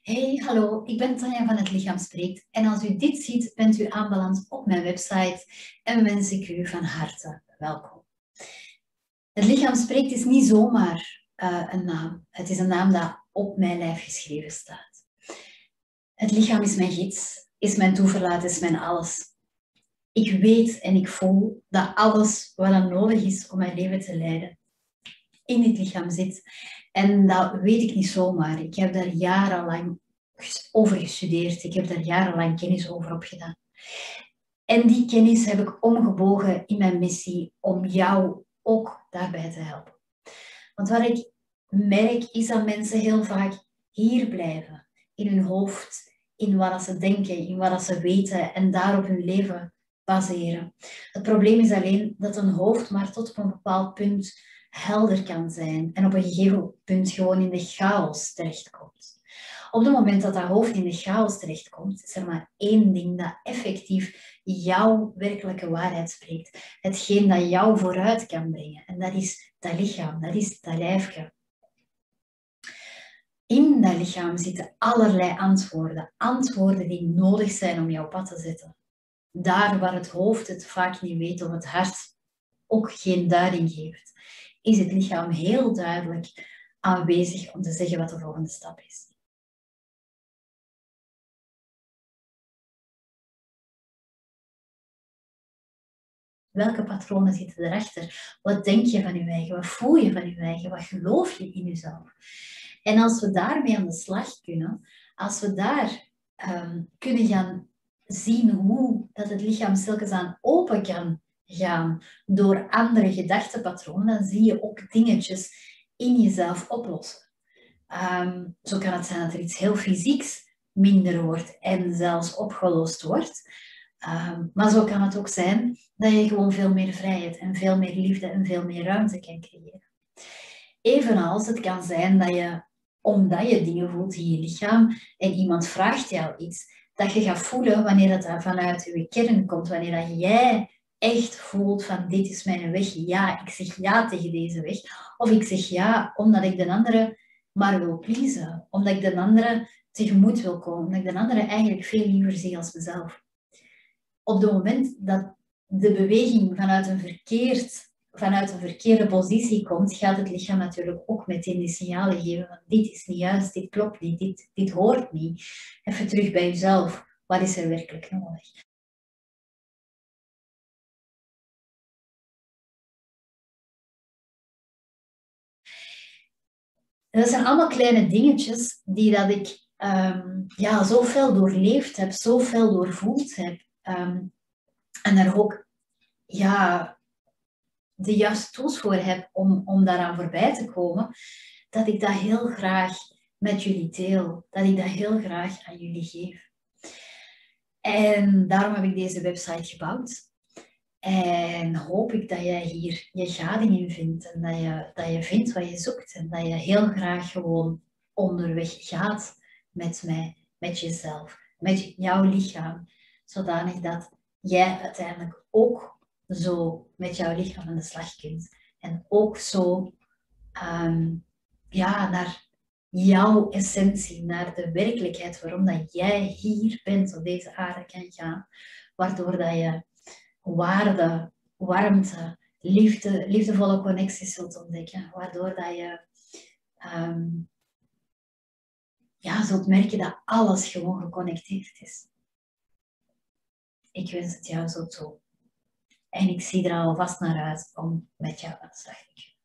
Hey, hallo, ik ben Tanja van Het Lichaam Spreekt en als u dit ziet, bent u aanbeland op mijn website en wens ik u van harte welkom. Het Lichaam Spreekt is niet zomaar uh, een naam. Het is een naam dat op mijn lijf geschreven staat. Het lichaam is mijn gids, is mijn toeverlaat, is mijn alles. Ik weet en ik voel dat alles wat er nodig is om mijn leven te leiden, in het lichaam zit. En dat weet ik niet zomaar. Ik heb daar jarenlang over gestudeerd. Ik heb daar jarenlang kennis over opgedaan. En die kennis heb ik omgebogen in mijn missie om jou ook daarbij te helpen. Want wat ik merk is dat mensen heel vaak hier blijven, in hun hoofd, in wat ze denken, in wat ze weten en daarop hun leven baseren. Het probleem is alleen dat een hoofd maar tot op een bepaald punt helder kan zijn en op een gegeven punt gewoon in de chaos terechtkomt. Op het moment dat dat hoofd in de chaos terechtkomt, is er maar één ding dat effectief jouw werkelijke waarheid spreekt. Hetgeen dat jou vooruit kan brengen. En dat is dat lichaam, dat is dat lijfje. In dat lichaam zitten allerlei antwoorden. Antwoorden die nodig zijn om jouw pad te zetten. Daar waar het hoofd het vaak niet weet of het hart ook geen duiding geeft is het lichaam heel duidelijk aanwezig om te zeggen wat de volgende stap is. Welke patronen zitten erachter? Wat denk je van je eigen? Wat voel je van je eigen? Wat geloof je in jezelf? En als we daarmee aan de slag kunnen, als we daar um, kunnen gaan zien hoe dat het lichaam stilkens aan open kan gaan door andere gedachtepatronen, dan zie je ook dingetjes in jezelf oplossen. Ehm, zo kan het zijn dat er iets heel fysieks minder wordt en zelfs opgelost wordt. Ehm, maar zo kan het ook zijn dat je gewoon veel meer vrijheid en veel meer liefde en veel meer ruimte kan creëren. Evenals het kan zijn dat je, omdat je dingen voelt in je lichaam en iemand vraagt jou iets, dat je gaat voelen wanneer dat vanuit je kern komt, wanneer dat jij echt voelt van dit is mijn weg, ja, ik zeg ja tegen deze weg. Of ik zeg ja omdat ik de andere maar wil pleasen, omdat ik de andere tegemoet wil komen, omdat ik de andere eigenlijk veel liever zie als mezelf. Op het moment dat de beweging vanuit een, verkeerd, vanuit een verkeerde positie komt, gaat het lichaam natuurlijk ook meteen die signalen geven van dit is niet juist, dit klopt niet, dit, dit hoort niet. Even terug bij jezelf. Wat is er werkelijk nodig? Dat zijn allemaal kleine dingetjes die dat ik um, ja, zoveel doorleefd heb, zoveel doorvoeld heb. Ehm, en daar ook ja, de juiste tools voor heb om, om daaraan voorbij te komen, dat ik dat heel graag met jullie deel. Dat ik dat heel graag aan jullie geef. En daarom heb ik deze website gebouwd. En hoop ik dat jij hier je gading in vindt en dat je, dat je vindt wat je zoekt en dat je heel graag gewoon onderweg gaat met mij, met jezelf, met jouw lichaam, zodanig dat jij uiteindelijk ook zo met jouw lichaam aan de slag kunt en ook zo ehm, ja, naar jouw essentie, naar de werkelijkheid waarom dat jij hier bent op deze aarde kan gaan, waardoor dat je waarde, warmte, liefde, liefdevolle connecties zult ontdekken, waardoor dat je um, ja, zult merken dat alles gewoon geconnecteerd is. Ik wens het jou zo toe. En ik zie er alvast naar uit om met jou aan te gaan.